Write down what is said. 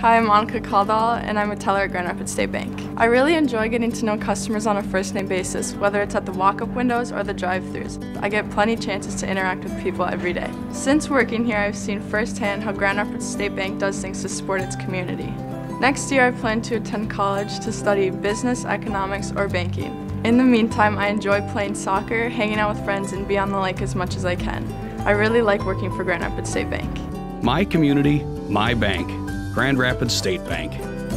Hi, I'm Anika Caldall, and I'm a teller at Grand Rapids State Bank. I really enjoy getting to know customers on a first name basis, whether it's at the walk-up windows or the drive-thrus. I get plenty chances to interact with people every day. Since working here, I've seen firsthand how Grand Rapids State Bank does things to support its community. Next year, I plan to attend college to study business, economics, or banking. In the meantime, I enjoy playing soccer, hanging out with friends, and be on the lake as much as I can. I really like working for Grand Rapids State Bank. My community, my bank. Grand Rapids State Bank.